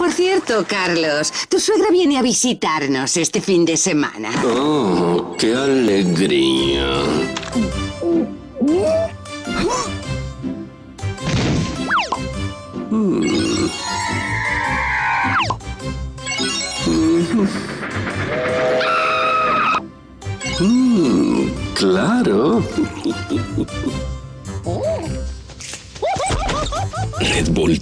Por cierto, Carlos, tu suegra viene a visitarnos este fin de semana. Oh, qué alegría. Mm. Mm, claro. Red Bull